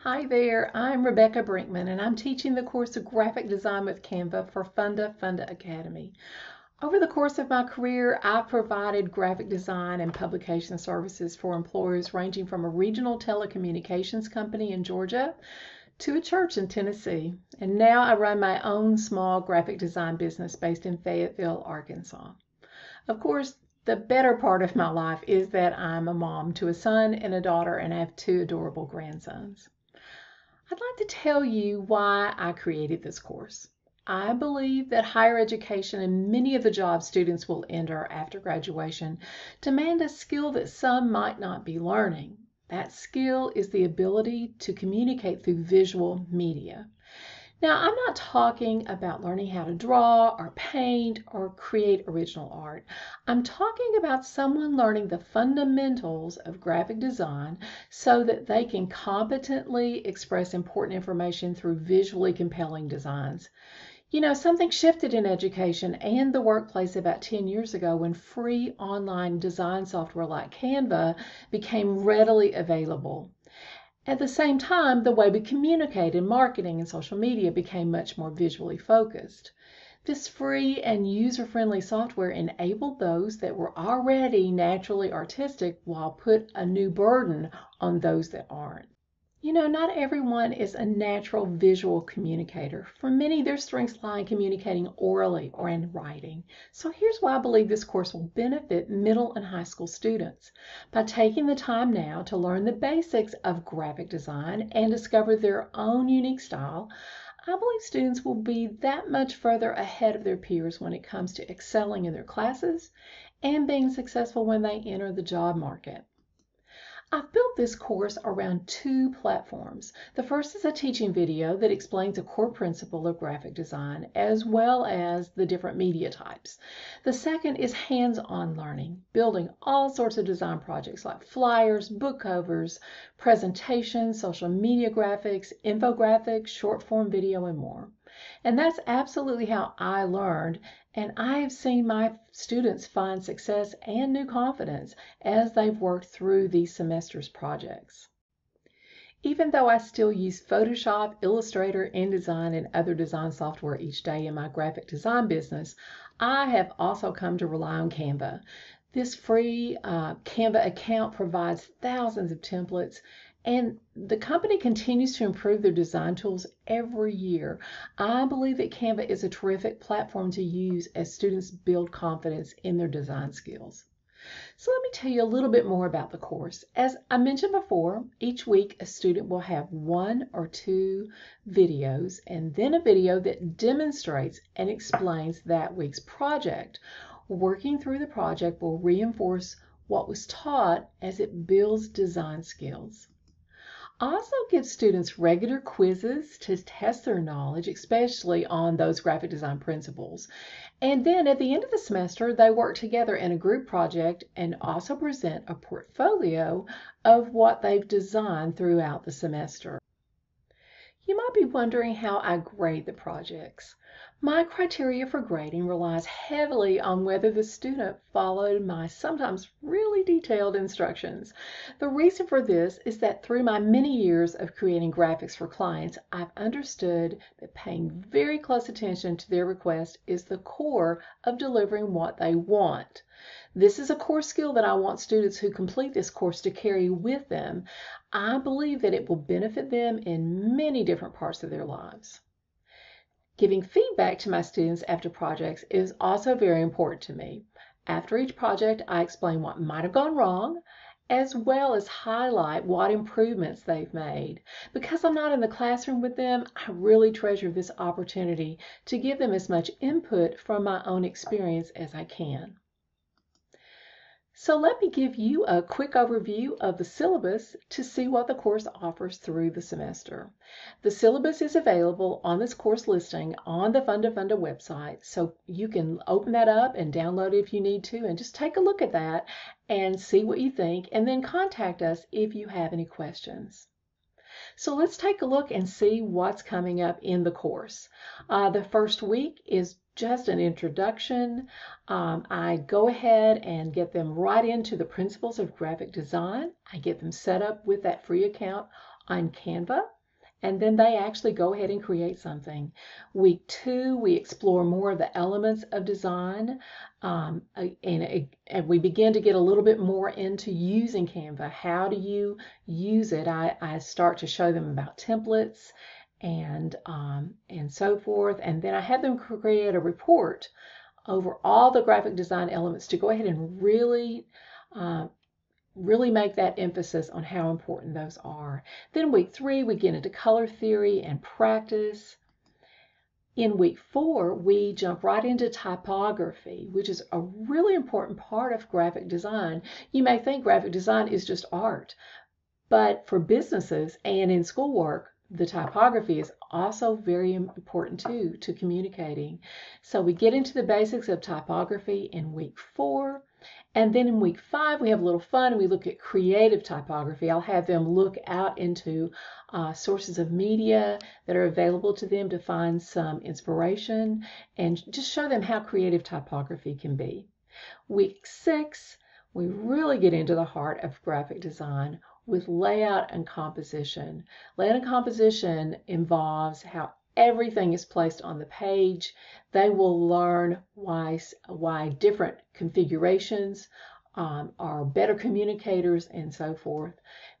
Hi there, I'm Rebecca Brinkman and I'm teaching the course of Graphic Design with Canva for Funda Funda Academy. Over the course of my career, I've provided graphic design and publication services for employers ranging from a regional telecommunications company in Georgia to a church in Tennessee. And now I run my own small graphic design business based in Fayetteville, Arkansas. Of course, the better part of my life is that I'm a mom to a son and a daughter, and I have two adorable grandsons. I'd like to tell you why I created this course. I believe that higher education and many of the jobs students will enter after graduation demand a skill that some might not be learning. That skill is the ability to communicate through visual media. Now, I'm not talking about learning how to draw or paint or create original art. I'm talking about someone learning the fundamentals of graphic design so that they can competently express important information through visually compelling designs. You know, something shifted in education and the workplace about 10 years ago when free online design software like Canva became readily available. At the same time, the way we communicate in marketing and social media became much more visually focused. This free and user-friendly software enabled those that were already naturally artistic while put a new burden on those that aren't. You know, not everyone is a natural visual communicator. For many, their strengths lie in communicating orally or in writing. So here's why I believe this course will benefit middle and high school students. By taking the time now to learn the basics of graphic design and discover their own unique style, I believe students will be that much further ahead of their peers when it comes to excelling in their classes and being successful when they enter the job market. I've built this course around two platforms. The first is a teaching video that explains a core principle of graphic design as well as the different media types. The second is hands-on learning, building all sorts of design projects like flyers, book covers, presentations, social media graphics, infographics, short form video, and more. And that's absolutely how I learned and I have seen my students find success and new confidence as they've worked through these semester's projects. Even though I still use Photoshop, Illustrator, InDesign, and other design software each day in my graphic design business, I have also come to rely on Canva. This free uh, Canva account provides thousands of templates and the company continues to improve their design tools every year. I believe that Canva is a terrific platform to use as students build confidence in their design skills. So let me tell you a little bit more about the course. As I mentioned before, each week a student will have one or two videos and then a video that demonstrates and explains that week's project. Working through the project will reinforce what was taught as it builds design skills also give students regular quizzes to test their knowledge, especially on those graphic design principles. And then at the end of the semester, they work together in a group project and also present a portfolio of what they've designed throughout the semester. You might be wondering how I grade the projects. My criteria for grading relies heavily on whether the student followed my sometimes really detailed instructions. The reason for this is that through my many years of creating graphics for clients, I've understood that paying very close attention to their request is the core of delivering what they want. This is a core skill that I want students who complete this course to carry with them. I believe that it will benefit them in many different parts of their lives. Giving feedback to my students after projects is also very important to me. After each project, I explain what might have gone wrong, as well as highlight what improvements they've made. Because I'm not in the classroom with them, I really treasure this opportunity to give them as much input from my own experience as I can. So let me give you a quick overview of the syllabus to see what the course offers through the semester. The syllabus is available on this course listing on the Funda Funda website, so you can open that up and download it if you need to and just take a look at that and see what you think and then contact us if you have any questions. So let's take a look and see what's coming up in the course. Uh, the first week is just an introduction. Um, I go ahead and get them right into the principles of graphic design. I get them set up with that free account on Canva and then they actually go ahead and create something. Week two, we explore more of the elements of design, um, and, and, we begin to get a little bit more into using Canva. How do you use it? I, I start to show them about templates and um, and so forth, and then I have them create a report over all the graphic design elements to go ahead and really uh, really make that emphasis on how important those are. Then week three, we get into color theory and practice. In week four, we jump right into typography, which is a really important part of graphic design. You may think graphic design is just art, but for businesses and in schoolwork, the typography is also very important too to communicating. So we get into the basics of typography in week four. And then in week five, we have a little fun and we look at creative typography. I'll have them look out into uh, sources of media that are available to them to find some inspiration and just show them how creative typography can be. Week six, we really get into the heart of graphic design with layout and composition. Layout and composition involves how everything is placed on the page. They will learn why, why different configurations um, are better communicators and so forth.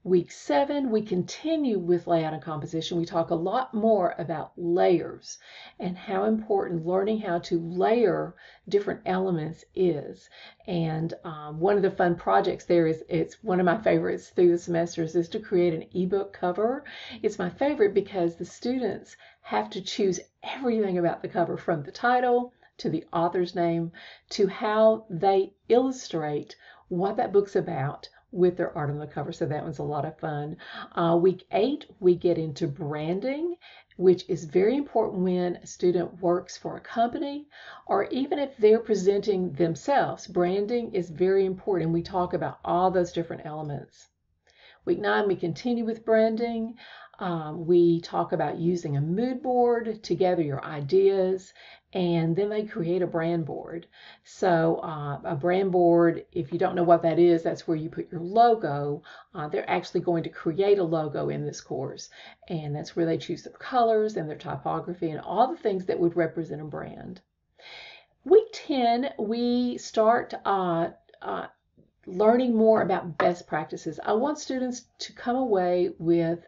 Week seven, we continue with layout and composition. We talk a lot more about layers and how important learning how to layer different elements is. And um, one of the fun projects there is, it's one of my favorites through the semesters is to create an ebook cover. It's my favorite because the students have to choose everything about the cover from the title to the author's name to how they illustrate what that book's about with their art on the cover. So that was a lot of fun. Uh, week eight, we get into branding, which is very important when a student works for a company or even if they're presenting themselves. Branding is very important. We talk about all those different elements. Week nine, we continue with branding. Um, we talk about using a mood board to gather your ideas, and then they create a brand board. So, uh, a brand board, if you don't know what that is, that's where you put your logo. Uh, they're actually going to create a logo in this course, and that's where they choose their colors and their typography and all the things that would represent a brand. Week 10, we start uh, uh learning more about best practices. I want students to come away with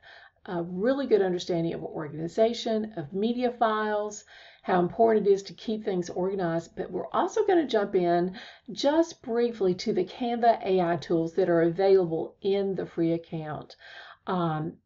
a really good understanding of organization, of media files, how important it is to keep things organized, but we're also going to jump in just briefly to the Canva AI tools that are available in the free account. Um,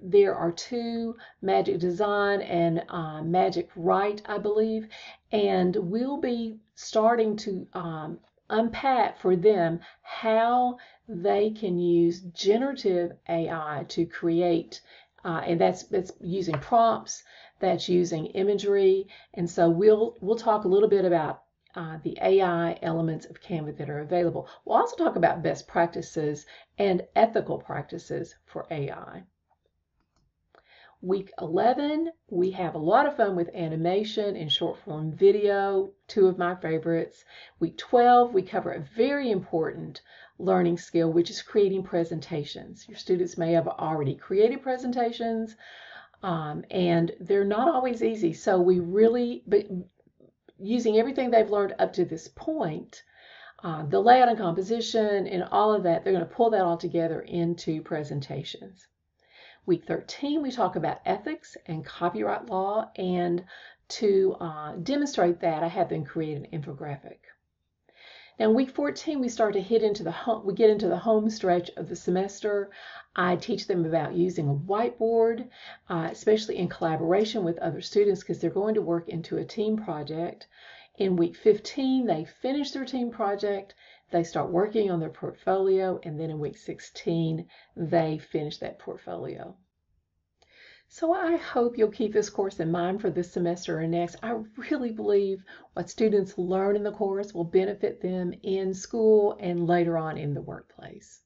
there are two, Magic Design and uh, Magic Write, I believe, and we'll be starting to um, unpack for them how they can use generative AI to create, uh, and that's that's using prompts, that's using imagery, and so we'll we'll talk a little bit about uh, the AI elements of Canva that are available. We'll also talk about best practices and ethical practices for AI. Week 11, we have a lot of fun with animation and short form video, two of my favorites. Week 12, we cover a very important learning skill, which is creating presentations. Your students may have already created presentations, um, and they're not always easy. So we really, but using everything they've learned up to this point, uh, the layout and composition and all of that, they're going to pull that all together into presentations. Week 13, we talk about ethics and copyright law, and to uh, demonstrate that, I have them create an infographic. Now, week 14, we start to hit into the home, we get into the home stretch of the semester. I teach them about using a whiteboard, uh, especially in collaboration with other students because they're going to work into a team project. In week 15, they finish their team project they start working on their portfolio, and then in week 16, they finish that portfolio. So I hope you'll keep this course in mind for this semester or next. I really believe what students learn in the course will benefit them in school and later on in the workplace.